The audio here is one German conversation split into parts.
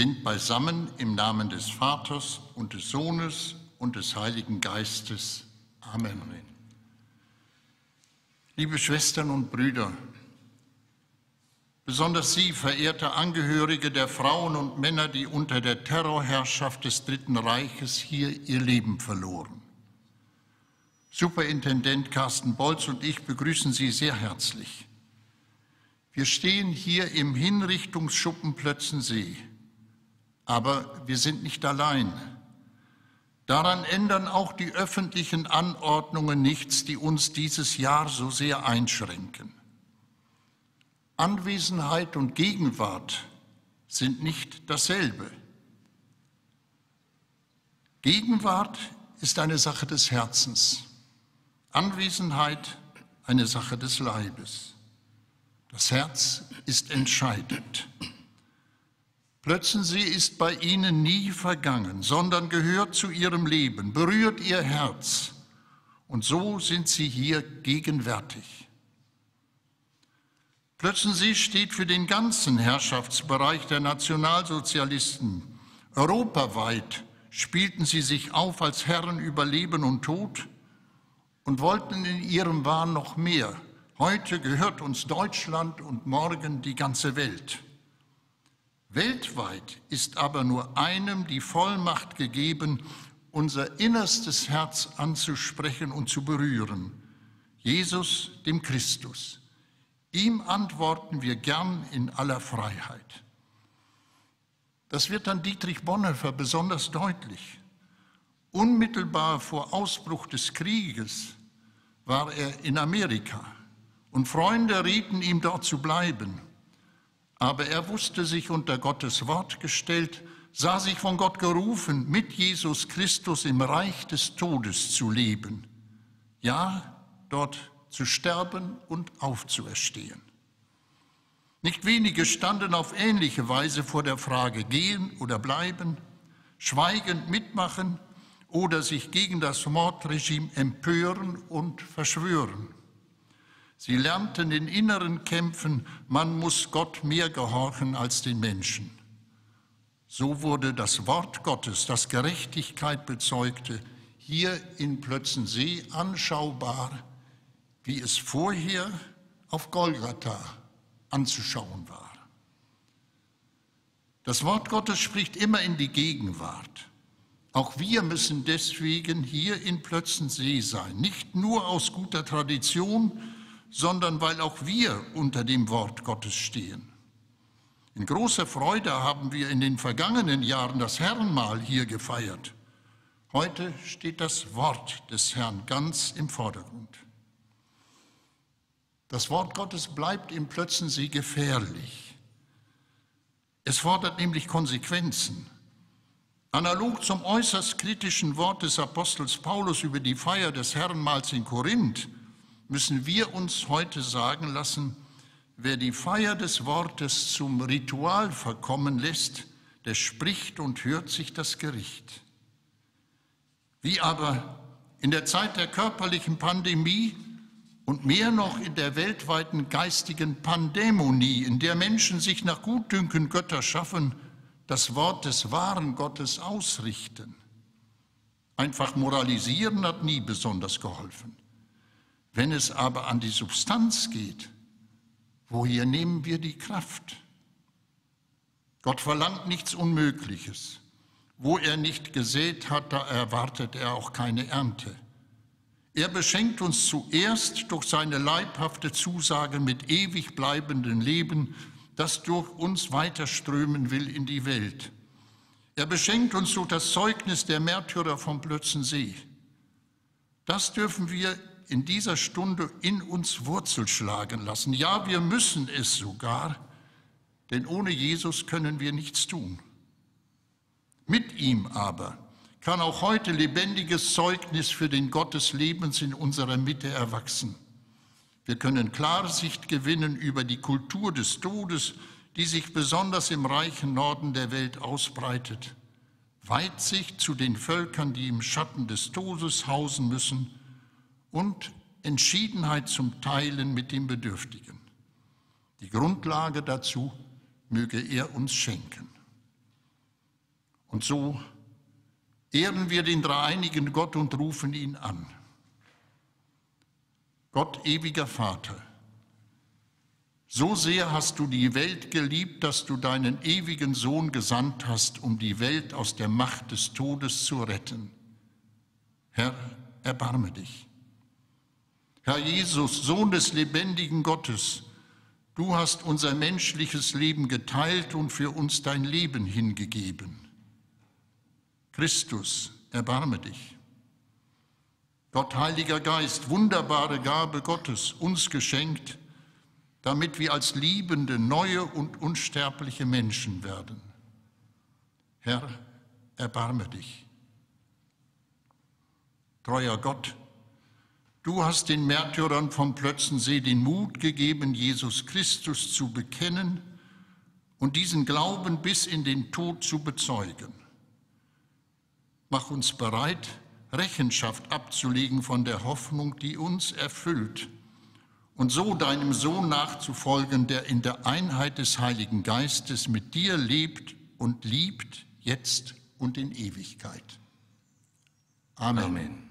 sind beisammen im Namen des Vaters und des Sohnes und des Heiligen Geistes. Amen. Liebe Schwestern und Brüder, besonders Sie, verehrte Angehörige der Frauen und Männer, die unter der Terrorherrschaft des Dritten Reiches hier ihr Leben verloren. Superintendent Carsten Bolz und ich begrüßen Sie sehr herzlich. Wir stehen hier im Hinrichtungsschuppen Plötzensee aber wir sind nicht allein. Daran ändern auch die öffentlichen Anordnungen nichts, die uns dieses Jahr so sehr einschränken. Anwesenheit und Gegenwart sind nicht dasselbe. Gegenwart ist eine Sache des Herzens, Anwesenheit eine Sache des Leibes. Das Herz ist entscheidend. Plötzensee ist bei ihnen nie vergangen, sondern gehört zu ihrem Leben, berührt ihr Herz. Und so sind sie hier gegenwärtig. Plötzensee steht für den ganzen Herrschaftsbereich der Nationalsozialisten. Europaweit spielten sie sich auf als Herren über Leben und Tod und wollten in ihrem Wahn noch mehr. Heute gehört uns Deutschland und morgen die ganze Welt. Weltweit ist aber nur einem die Vollmacht gegeben, unser innerstes Herz anzusprechen und zu berühren, Jesus, dem Christus. Ihm antworten wir gern in aller Freiheit. Das wird dann Dietrich Bonhoeffer besonders deutlich. Unmittelbar vor Ausbruch des Krieges war er in Amerika und Freunde rieten ihm dort zu bleiben. Aber er wusste sich unter Gottes Wort gestellt, sah sich von Gott gerufen, mit Jesus Christus im Reich des Todes zu leben. Ja, dort zu sterben und aufzuerstehen. Nicht wenige standen auf ähnliche Weise vor der Frage gehen oder bleiben, schweigend mitmachen oder sich gegen das Mordregime empören und verschwören. Sie lernten in inneren Kämpfen, man muss Gott mehr gehorchen als den Menschen. So wurde das Wort Gottes, das Gerechtigkeit bezeugte, hier in Plötzensee anschaubar, wie es vorher auf Golgatha anzuschauen war. Das Wort Gottes spricht immer in die Gegenwart. Auch wir müssen deswegen hier in Plötzensee sein, nicht nur aus guter Tradition, sondern weil auch wir unter dem Wort Gottes stehen. In großer Freude haben wir in den vergangenen Jahren das Herrenmahl hier gefeiert. Heute steht das Wort des Herrn ganz im Vordergrund. Das Wort Gottes bleibt im Plötzensee gefährlich. Es fordert nämlich Konsequenzen. Analog zum äußerst kritischen Wort des Apostels Paulus über die Feier des Herrenmahls in Korinth müssen wir uns heute sagen lassen, wer die Feier des Wortes zum Ritual verkommen lässt, der spricht und hört sich das Gericht. Wie aber in der Zeit der körperlichen Pandemie und mehr noch in der weltweiten geistigen Pandämonie, in der Menschen sich nach Gutdünken Götter schaffen, das Wort des wahren Gottes ausrichten. Einfach moralisieren hat nie besonders geholfen. Wenn es aber an die Substanz geht, woher nehmen wir die Kraft? Gott verlangt nichts Unmögliches. Wo er nicht gesät hat, da erwartet er auch keine Ernte. Er beschenkt uns zuerst durch seine leibhafte Zusage mit ewig bleibendem Leben, das durch uns weiterströmen will in die Welt. Er beschenkt uns durch das Zeugnis der Märtyrer vom Plötzensee. Das dürfen wir in dieser Stunde in uns Wurzel schlagen lassen. Ja, wir müssen es sogar, denn ohne Jesus können wir nichts tun. Mit ihm aber kann auch heute lebendiges Zeugnis für den Gott des Lebens in unserer Mitte erwachsen. Wir können Klarsicht gewinnen über die Kultur des Todes, die sich besonders im reichen Norden der Welt ausbreitet. Weitsicht zu den Völkern, die im Schatten des Todes hausen müssen und Entschiedenheit zum Teilen mit den Bedürftigen. Die Grundlage dazu möge er uns schenken. Und so ehren wir den dreieinigen Gott und rufen ihn an. Gott ewiger Vater, so sehr hast du die Welt geliebt, dass du deinen ewigen Sohn gesandt hast, um die Welt aus der Macht des Todes zu retten. Herr, erbarme dich. Herr Jesus, Sohn des lebendigen Gottes, du hast unser menschliches Leben geteilt und für uns dein Leben hingegeben. Christus, erbarme dich. Gott, Heiliger Geist, wunderbare Gabe Gottes, uns geschenkt, damit wir als liebende, neue und unsterbliche Menschen werden. Herr, erbarme dich. Treuer Gott, du hast den Märtyrern vom Plötzensee den Mut gegeben, Jesus Christus zu bekennen und diesen Glauben bis in den Tod zu bezeugen. Mach uns bereit, Rechenschaft abzulegen von der Hoffnung, die uns erfüllt und so deinem Sohn nachzufolgen, der in der Einheit des Heiligen Geistes mit dir lebt und liebt, jetzt und in Ewigkeit. Amen. Amen.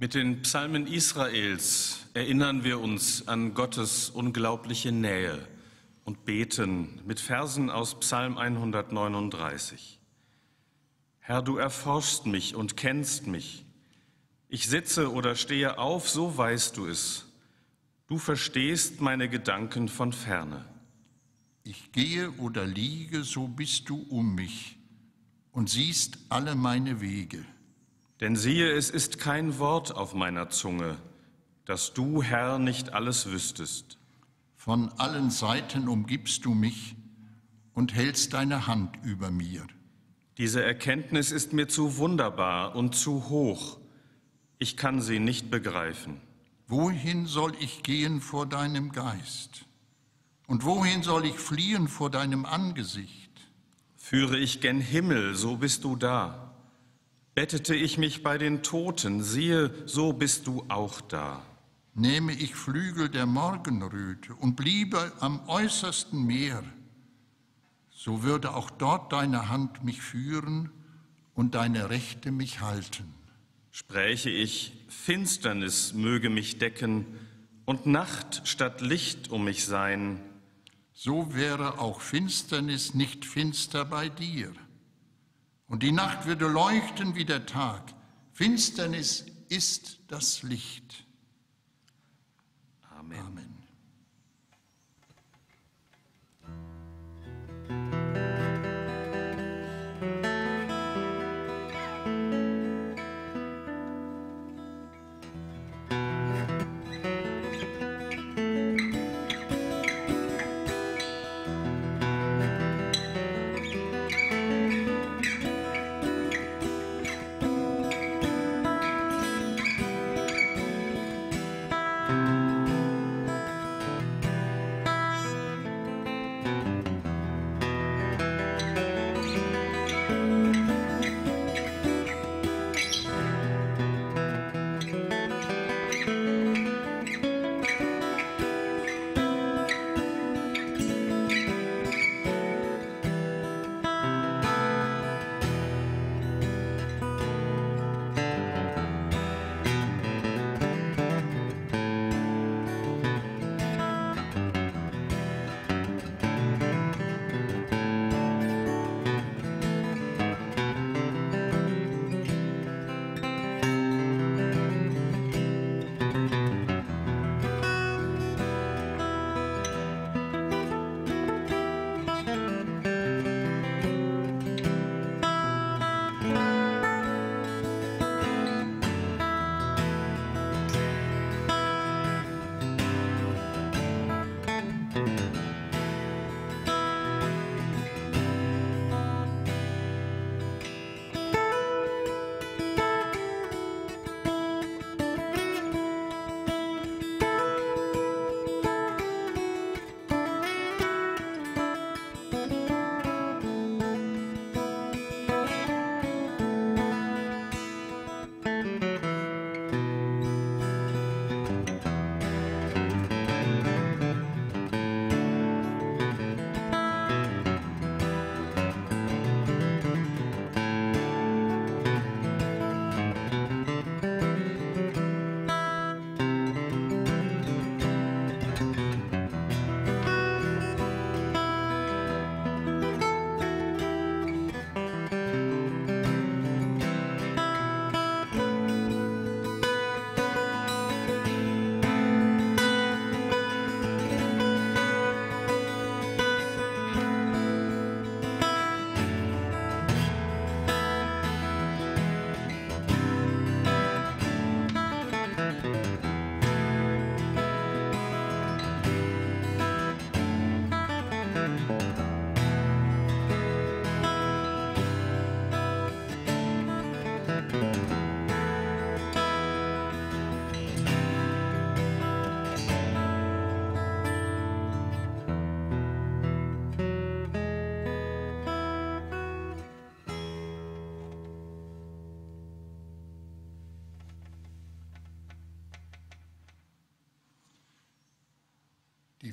Mit den Psalmen Israels erinnern wir uns an Gottes unglaubliche Nähe und beten mit Versen aus Psalm 139. Herr, du erforschst mich und kennst mich. Ich sitze oder stehe auf, so weißt du es. Du verstehst meine Gedanken von ferne. Ich gehe oder liege, so bist du um mich und siehst alle meine Wege. Denn siehe, es ist kein Wort auf meiner Zunge, dass du, Herr, nicht alles wüsstest. Von allen Seiten umgibst du mich und hältst deine Hand über mir. Diese Erkenntnis ist mir zu wunderbar und zu hoch ich kann sie nicht begreifen. Wohin soll ich gehen vor deinem Geist? Und wohin soll ich fliehen vor deinem Angesicht? Führe ich gen Himmel, so bist du da. Bettete ich mich bei den Toten, siehe, so bist du auch da. Nehme ich Flügel der Morgenröte und bliebe am äußersten Meer, so würde auch dort deine Hand mich führen und deine Rechte mich halten. Spräche ich, Finsternis möge mich decken und Nacht statt Licht um mich sein. So wäre auch Finsternis nicht finster bei dir. Und die Nacht würde leuchten wie der Tag. Finsternis ist das Licht. Amen. Amen.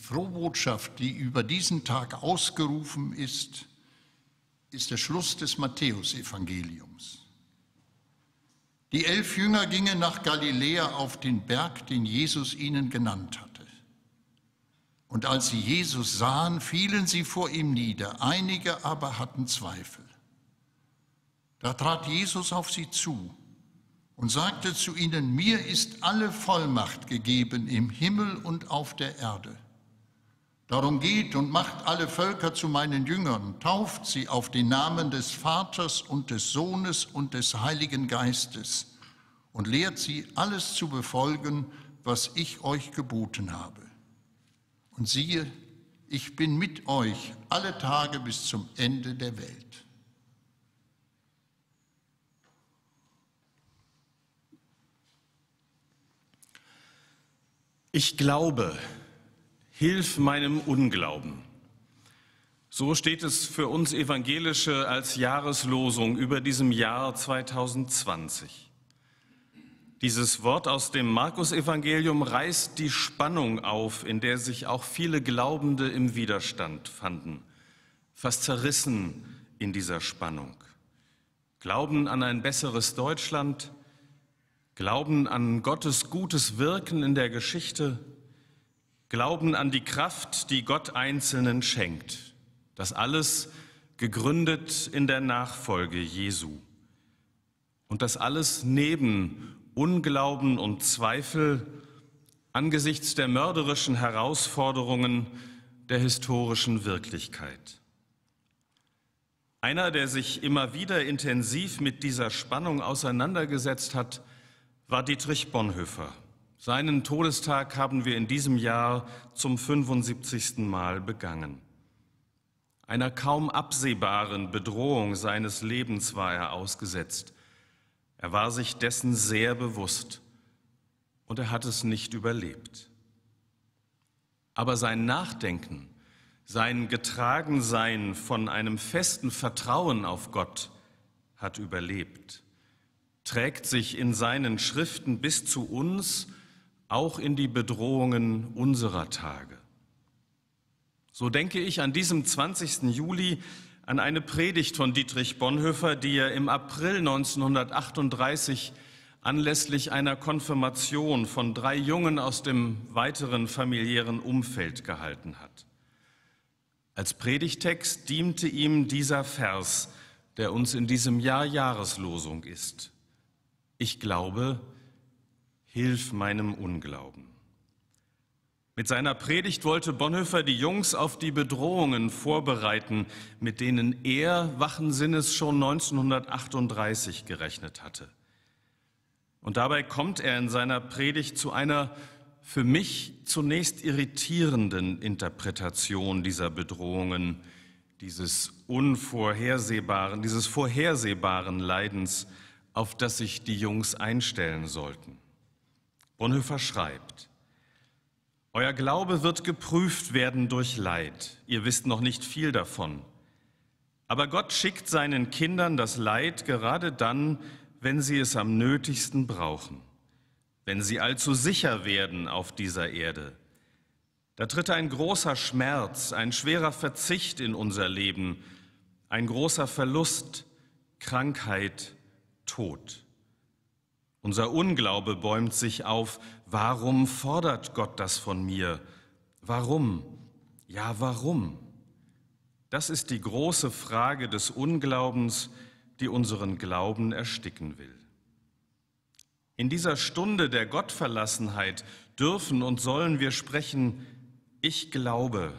Frohbotschaft, die über diesen Tag ausgerufen ist, ist der Schluss des Matthäusevangeliums. Die elf Jünger gingen nach Galiläa auf den Berg, den Jesus ihnen genannt hatte. Und als sie Jesus sahen, fielen sie vor ihm nieder, einige aber hatten Zweifel. Da trat Jesus auf sie zu und sagte zu ihnen, mir ist alle Vollmacht gegeben im Himmel und auf der Erde. Darum geht und macht alle Völker zu meinen Jüngern, tauft sie auf den Namen des Vaters und des Sohnes und des Heiligen Geistes und lehrt sie alles zu befolgen, was ich euch geboten habe. Und siehe, ich bin mit euch alle Tage bis zum Ende der Welt. Ich glaube, hilf meinem Unglauben. So steht es für uns Evangelische als Jahreslosung über diesem Jahr 2020. Dieses Wort aus dem Markus-Evangelium reißt die Spannung auf, in der sich auch viele Glaubende im Widerstand fanden, fast zerrissen in dieser Spannung. Glauben an ein besseres Deutschland, Glauben an Gottes gutes Wirken in der Geschichte, Glauben an die Kraft, die Gott Einzelnen schenkt. Das alles gegründet in der Nachfolge Jesu. Und das alles neben Unglauben und Zweifel angesichts der mörderischen Herausforderungen der historischen Wirklichkeit. Einer, der sich immer wieder intensiv mit dieser Spannung auseinandergesetzt hat, war Dietrich Bonhoeffer. Seinen Todestag haben wir in diesem Jahr zum 75. Mal begangen. Einer kaum absehbaren Bedrohung seines Lebens war er ausgesetzt. Er war sich dessen sehr bewusst und er hat es nicht überlebt. Aber sein Nachdenken, sein Getragensein von einem festen Vertrauen auf Gott hat überlebt trägt sich in seinen Schriften bis zu uns, auch in die Bedrohungen unserer Tage. So denke ich an diesem 20. Juli an eine Predigt von Dietrich Bonhoeffer, die er im April 1938 anlässlich einer Konfirmation von drei Jungen aus dem weiteren familiären Umfeld gehalten hat. Als Predigtext diente ihm dieser Vers, der uns in diesem Jahr Jahreslosung ist. Ich glaube, hilf meinem Unglauben. Mit seiner Predigt wollte Bonhoeffer die Jungs auf die Bedrohungen vorbereiten, mit denen er wachen Sinnes schon 1938 gerechnet hatte. Und dabei kommt er in seiner Predigt zu einer für mich zunächst irritierenden Interpretation dieser Bedrohungen, dieses unvorhersehbaren, dieses vorhersehbaren Leidens, auf das sich die Jungs einstellen sollten. Bonhoeffer schreibt, Euer Glaube wird geprüft werden durch Leid. Ihr wisst noch nicht viel davon. Aber Gott schickt seinen Kindern das Leid gerade dann, wenn sie es am nötigsten brauchen, wenn sie allzu sicher werden auf dieser Erde. Da tritt ein großer Schmerz, ein schwerer Verzicht in unser Leben, ein großer Verlust, Krankheit, Tod. Unser Unglaube bäumt sich auf, warum fordert Gott das von mir? Warum? Ja, warum? Das ist die große Frage des Unglaubens, die unseren Glauben ersticken will. In dieser Stunde der Gottverlassenheit dürfen und sollen wir sprechen, ich glaube,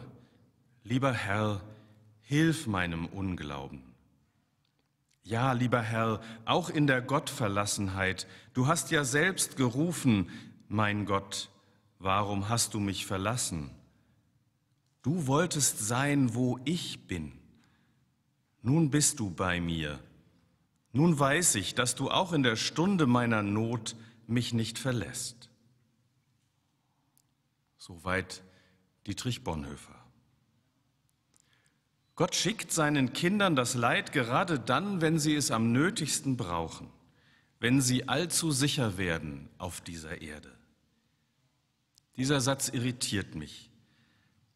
lieber Herr, hilf meinem Unglauben. Ja, lieber Herr, auch in der Gottverlassenheit, du hast ja selbst gerufen, mein Gott, warum hast du mich verlassen? Du wolltest sein, wo ich bin. Nun bist du bei mir. Nun weiß ich, dass du auch in der Stunde meiner Not mich nicht verlässt. Soweit Dietrich Bonhoeffer. Gott schickt seinen Kindern das Leid gerade dann, wenn sie es am nötigsten brauchen, wenn sie allzu sicher werden auf dieser Erde. Dieser Satz irritiert mich.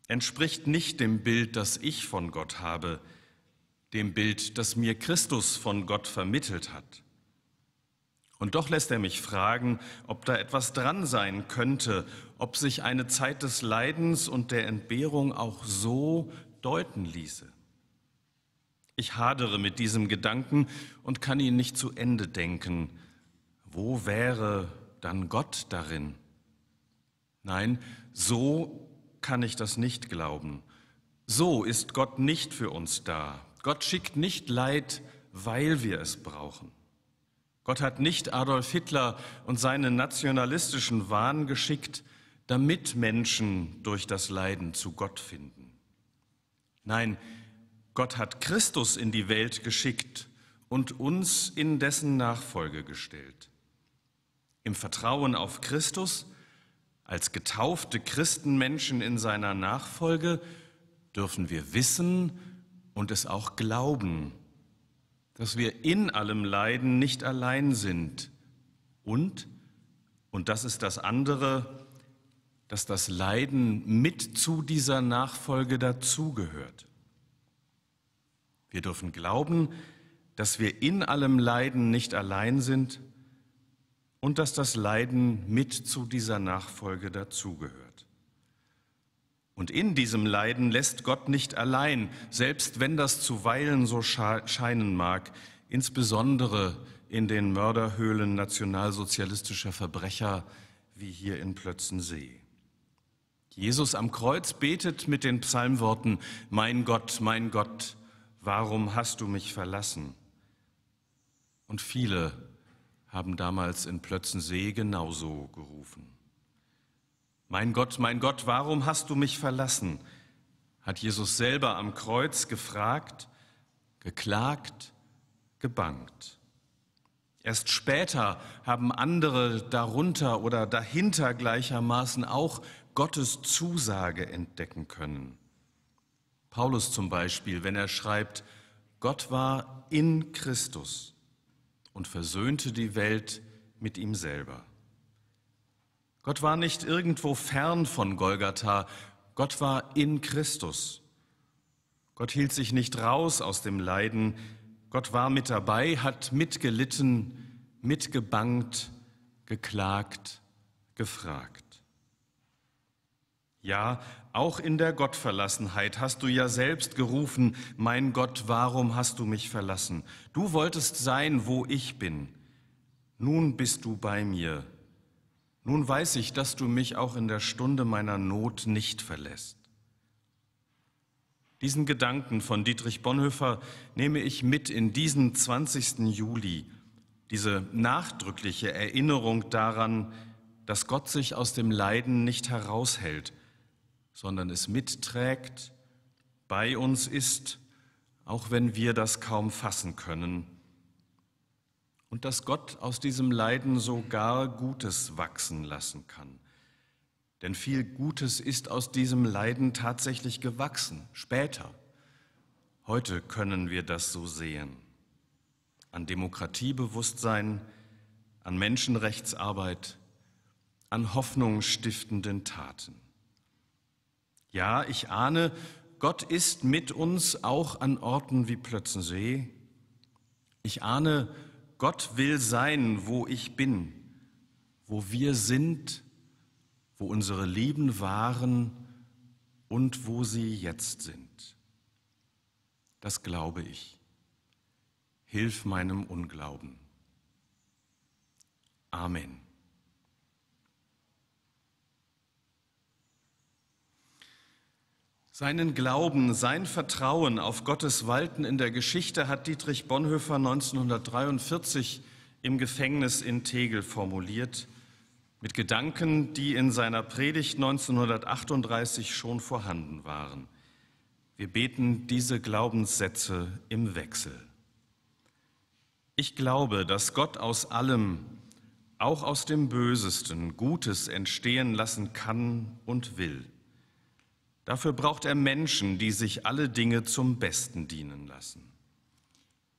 entspricht nicht dem Bild, das ich von Gott habe, dem Bild, das mir Christus von Gott vermittelt hat. Und doch lässt er mich fragen, ob da etwas dran sein könnte, ob sich eine Zeit des Leidens und der Entbehrung auch so deuten ließe. Ich hadere mit diesem Gedanken und kann ihn nicht zu Ende denken. Wo wäre dann Gott darin? Nein, so kann ich das nicht glauben. So ist Gott nicht für uns da. Gott schickt nicht Leid, weil wir es brauchen. Gott hat nicht Adolf Hitler und seinen nationalistischen Wahn geschickt, damit Menschen durch das Leiden zu Gott finden. Nein, Gott hat Christus in die Welt geschickt und uns in dessen Nachfolge gestellt. Im Vertrauen auf Christus, als getaufte Christenmenschen in seiner Nachfolge, dürfen wir wissen und es auch glauben, dass wir in allem Leiden nicht allein sind und, und das ist das andere, dass das Leiden mit zu dieser Nachfolge dazugehört. Wir dürfen glauben, dass wir in allem Leiden nicht allein sind und dass das Leiden mit zu dieser Nachfolge dazugehört. Und in diesem Leiden lässt Gott nicht allein, selbst wenn das zuweilen so scheinen mag, insbesondere in den Mörderhöhlen nationalsozialistischer Verbrecher wie hier in Plötzensee. Jesus am Kreuz betet mit den Psalmworten, Mein Gott, mein Gott, warum hast du mich verlassen? Und viele haben damals in Plötzensee genauso gerufen. Mein Gott, mein Gott, warum hast du mich verlassen? hat Jesus selber am Kreuz gefragt, geklagt, gebangt. Erst später haben andere darunter oder dahinter gleichermaßen auch Gottes Zusage entdecken können. Paulus zum Beispiel, wenn er schreibt, Gott war in Christus und versöhnte die Welt mit ihm selber. Gott war nicht irgendwo fern von Golgatha, Gott war in Christus. Gott hielt sich nicht raus aus dem Leiden, Gott war mit dabei, hat mitgelitten, mitgebangt, geklagt, gefragt. Ja, auch in der Gottverlassenheit hast du ja selbst gerufen, mein Gott, warum hast du mich verlassen? Du wolltest sein, wo ich bin. Nun bist du bei mir. Nun weiß ich, dass du mich auch in der Stunde meiner Not nicht verlässt. Diesen Gedanken von Dietrich Bonhoeffer nehme ich mit in diesen 20. Juli, diese nachdrückliche Erinnerung daran, dass Gott sich aus dem Leiden nicht heraushält, sondern es mitträgt, bei uns ist, auch wenn wir das kaum fassen können. Und dass Gott aus diesem Leiden sogar Gutes wachsen lassen kann. Denn viel Gutes ist aus diesem Leiden tatsächlich gewachsen, später. Heute können wir das so sehen. An Demokratiebewusstsein, an Menschenrechtsarbeit, an hoffnungsstiftenden Taten. Ja, ich ahne, Gott ist mit uns auch an Orten wie Plötzensee. Ich ahne, Gott will sein, wo ich bin, wo wir sind, wo unsere Lieben waren und wo sie jetzt sind. Das glaube ich. Hilf meinem Unglauben. Amen. Seinen Glauben, sein Vertrauen auf Gottes Walten in der Geschichte hat Dietrich Bonhoeffer 1943 im Gefängnis in Tegel formuliert, mit Gedanken, die in seiner Predigt 1938 schon vorhanden waren. Wir beten diese Glaubenssätze im Wechsel. Ich glaube, dass Gott aus allem, auch aus dem Bösesten, Gutes entstehen lassen kann und will. Dafür braucht er Menschen, die sich alle Dinge zum Besten dienen lassen.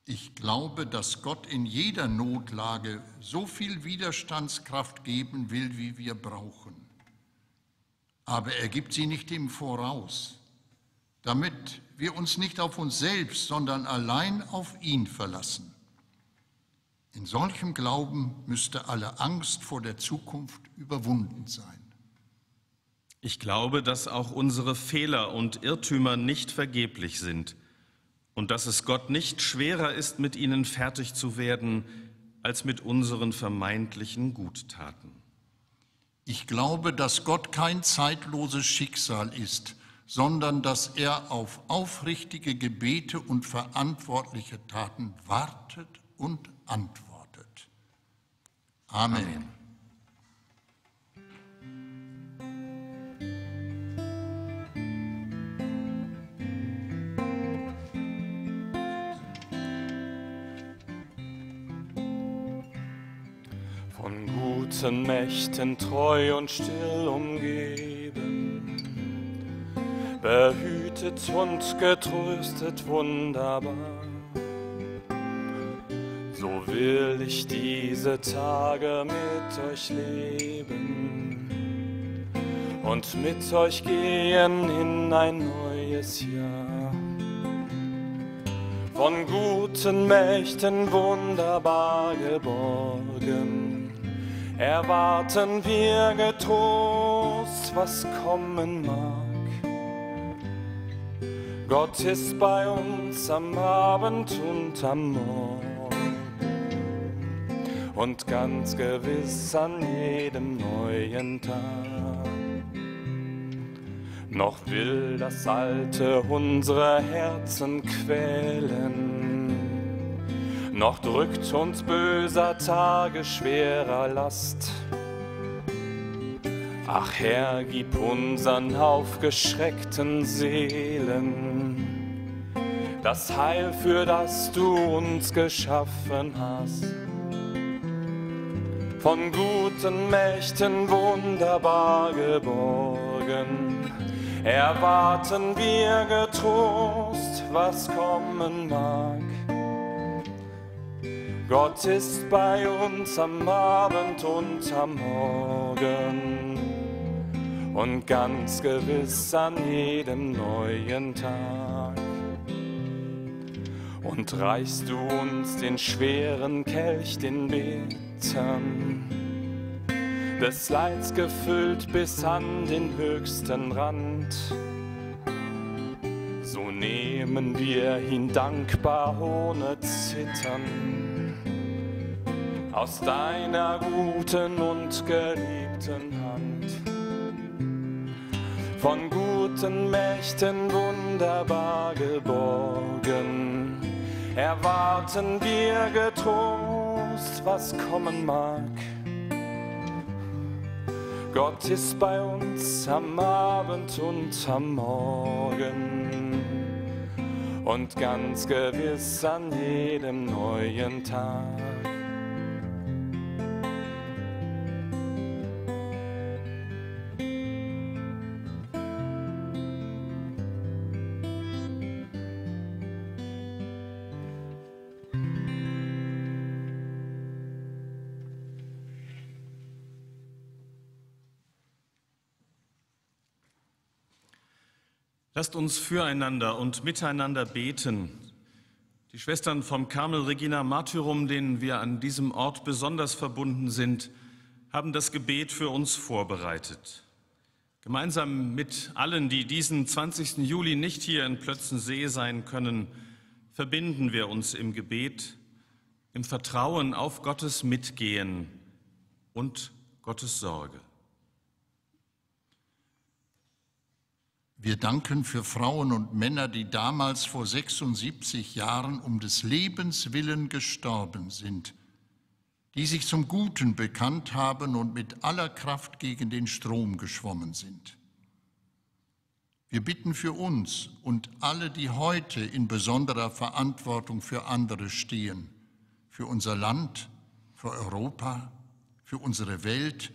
Ich glaube, dass Gott in jeder Notlage so viel Widerstandskraft geben will, wie wir brauchen. aber er gibt sie nicht im Voraus, damit wir uns nicht auf uns selbst, sondern allein auf ihn verlassen. In solchem Glauben müsste alle Angst vor der Zukunft überwunden sein. Ich glaube, dass auch unsere Fehler und Irrtümer nicht vergeblich sind und dass es Gott nicht schwerer ist, mit ihnen fertig zu werden, als mit unseren vermeintlichen Guttaten. Ich glaube, dass Gott kein zeitloses Schicksal ist, sondern dass er auf aufrichtige Gebete und verantwortliche Taten wartet und antwortet. Amen. Amen. Von guten Mächten treu und still umgeben, behütet und getröstet wunderbar. So will ich diese Tage mit euch leben und mit euch gehen in ein neues Jahr. Von guten Mächten wunderbar geborgen, erwarten wir getrost, was kommen mag. Gott ist bei uns am Abend und am Morgen und ganz gewiss an jedem neuen Tag. Noch will das Alte unsere Herzen quälen, noch drückt uns böser Tage schwerer Last. Ach Herr, gib unseren aufgeschreckten Seelen das Heil, für das du uns geschaffen hast von guten Mächten wunderbar geborgen. Erwarten wir getrost, was kommen mag. Gott ist bei uns am Abend und am Morgen und ganz gewiss an jedem neuen Tag. Und reichst du uns den schweren Kelch, den Schatten des Leids gefüllt bis an den höchsten Rand. So nehmen wir ihn dankbar ohne Zittern aus deiner guten und geliebten Hand. Von guten Mächten wunderbar geborgen, erwarten wir getrost Trost, was kommen mag. Gott ist bei uns am Abend und am Morgen und ganz gewiss an jedem neuen Tag. Lasst uns füreinander und miteinander beten. Die Schwestern vom Karmel Regina Martyrum, denen wir an diesem Ort besonders verbunden sind, haben das Gebet für uns vorbereitet. Gemeinsam mit allen, die diesen 20. Juli nicht hier in Plötzensee sein können, verbinden wir uns im Gebet, im Vertrauen auf Gottes Mitgehen und Gottes Sorge. Wir danken für Frauen und Männer, die damals vor 76 Jahren um des Lebens willen gestorben sind, die sich zum Guten bekannt haben und mit aller Kraft gegen den Strom geschwommen sind. Wir bitten für uns und alle, die heute in besonderer Verantwortung für andere stehen, für unser Land, für Europa, für unsere Welt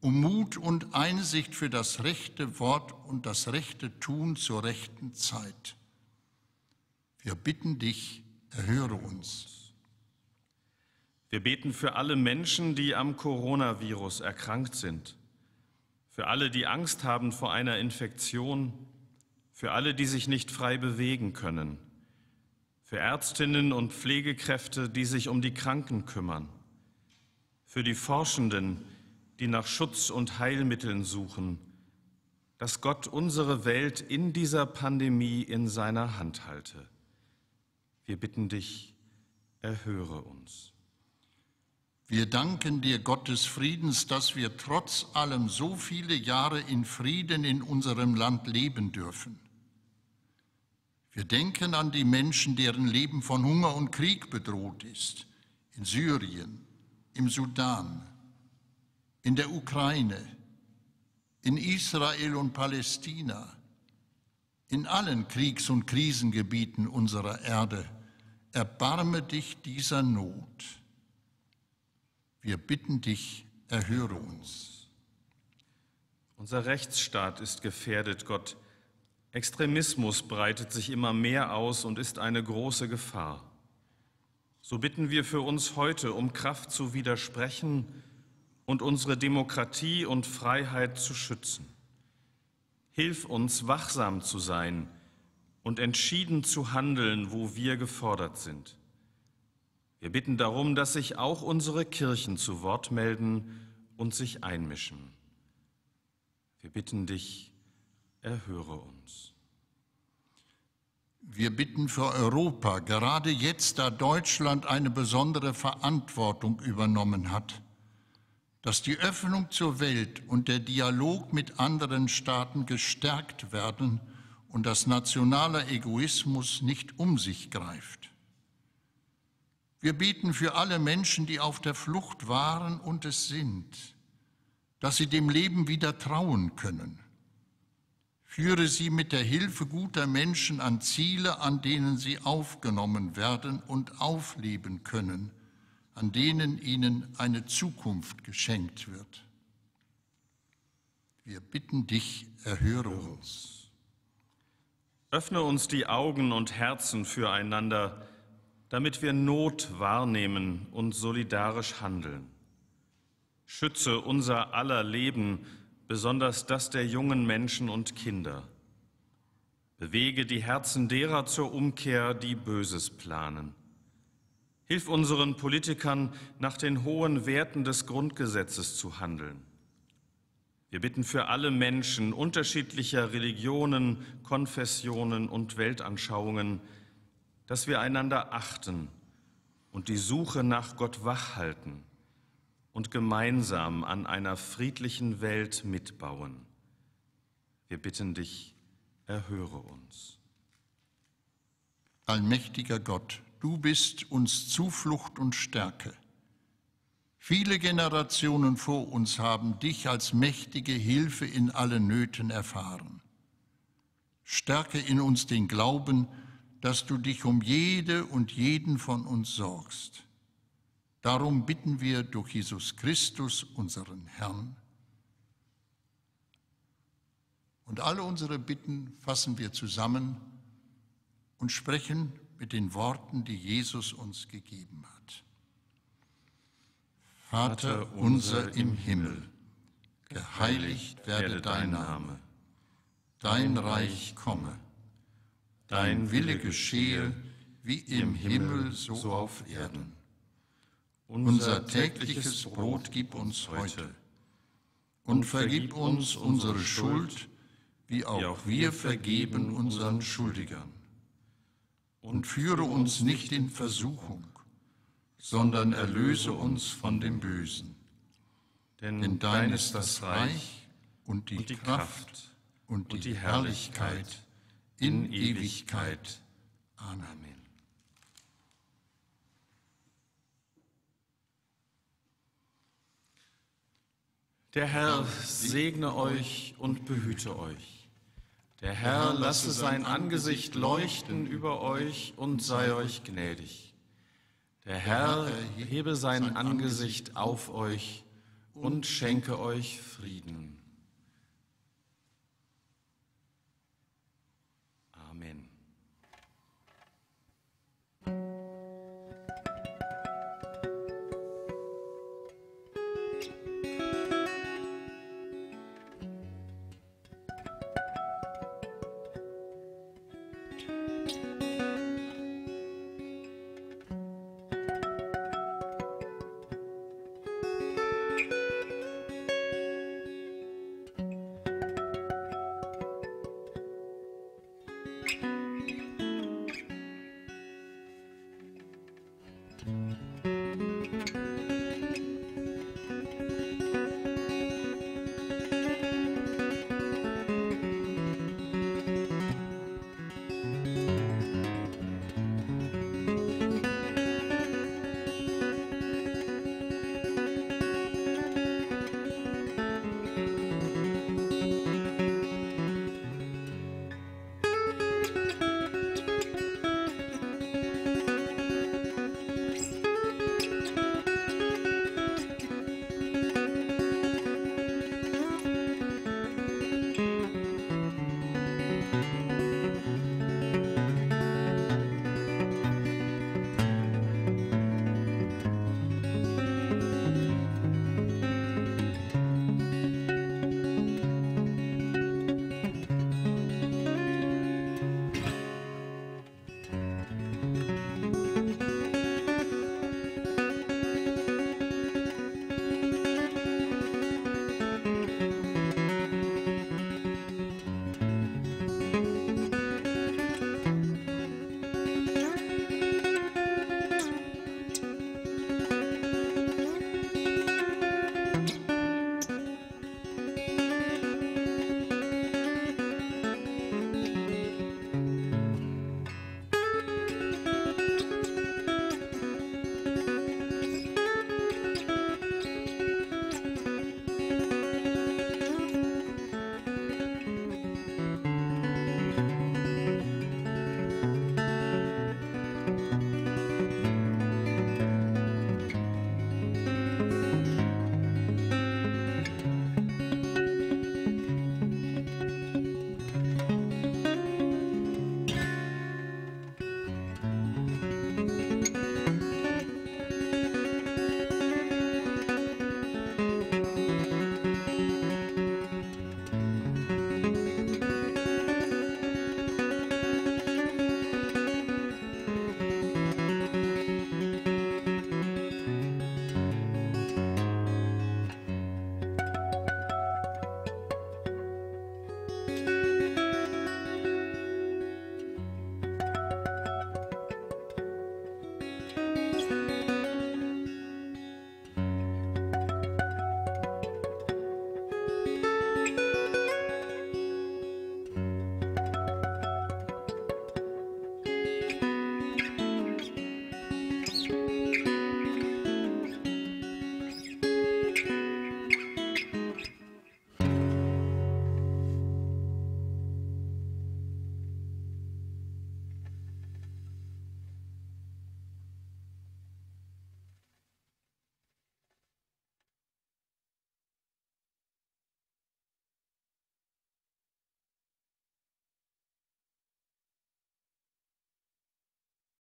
um Mut und Einsicht für das rechte Wort und das rechte Tun zur rechten Zeit. Wir bitten dich, erhöre uns. Wir beten für alle Menschen, die am Coronavirus erkrankt sind, für alle, die Angst haben vor einer Infektion, für alle, die sich nicht frei bewegen können, für Ärztinnen und Pflegekräfte, die sich um die Kranken kümmern, für die Forschenden, die nach Schutz und Heilmitteln suchen, dass Gott unsere Welt in dieser Pandemie in seiner Hand halte. Wir bitten dich, erhöre uns. Wir danken dir, Gott des Friedens, dass wir trotz allem so viele Jahre in Frieden in unserem Land leben dürfen. Wir denken an die Menschen, deren Leben von Hunger und Krieg bedroht ist, in Syrien, im Sudan, in der Ukraine, in Israel und Palästina, in allen Kriegs- und Krisengebieten unserer Erde. Erbarme dich dieser Not. Wir bitten dich, erhöre uns. Unser Rechtsstaat ist gefährdet, Gott. Extremismus breitet sich immer mehr aus und ist eine große Gefahr. So bitten wir für uns heute um Kraft zu widersprechen und unsere Demokratie und Freiheit zu schützen. Hilf uns, wachsam zu sein und entschieden zu handeln, wo wir gefordert sind. Wir bitten darum, dass sich auch unsere Kirchen zu Wort melden und sich einmischen. Wir bitten dich, erhöre uns. Wir bitten für Europa, gerade jetzt, da Deutschland eine besondere Verantwortung übernommen hat, dass die Öffnung zur Welt und der Dialog mit anderen Staaten gestärkt werden und dass nationaler Egoismus nicht um sich greift. Wir beten für alle Menschen, die auf der Flucht waren und es sind, dass sie dem Leben wieder trauen können Führe sie mit der Hilfe guter Menschen an Ziele, an denen sie aufgenommen werden und aufleben können, an denen ihnen eine Zukunft geschenkt wird. Wir bitten dich, erhöre uns. Öffne uns die Augen und Herzen füreinander, damit wir Not wahrnehmen und solidarisch handeln. Schütze unser aller Leben, besonders das der jungen Menschen und Kinder. Bewege die Herzen derer zur Umkehr, die Böses planen. Hilf unseren Politikern, nach den hohen Werten des Grundgesetzes zu handeln. Wir bitten für alle Menschen unterschiedlicher Religionen, Konfessionen und Weltanschauungen, dass wir einander achten und die Suche nach Gott wachhalten und gemeinsam an einer friedlichen Welt mitbauen. Wir bitten dich, erhöre uns. Allmächtiger Gott, du bist uns Zuflucht und Stärke. Viele Generationen vor uns haben dich als mächtige Hilfe in allen Nöten erfahren. Stärke in uns den Glauben, dass du dich um jede und jeden von uns sorgst. Darum bitten wir durch Jesus Christus, unseren Herrn. Und alle unsere Bitten fassen wir zusammen und sprechen mit den Worten, die Jesus uns gegeben hat. Vater unser im Himmel, geheiligt werde dein Name, dein Reich komme, dein Wille geschehe, wie im Himmel so auf Erden. Unser tägliches Brot gib uns heute und vergib uns unsere Schuld, wie auch wir vergeben unseren Schuldigern. Und führe uns nicht in Versuchung, sondern erlöse uns von dem Bösen. Denn dein ist das Reich und die, Kraft und die Herrlichkeit in Ewigkeit. Amen. Der Herr segne euch und behüte euch. Der Herr lasse sein Angesicht leuchten über euch und sei euch gnädig. Der Herr hebe sein Angesicht auf euch und schenke euch Frieden.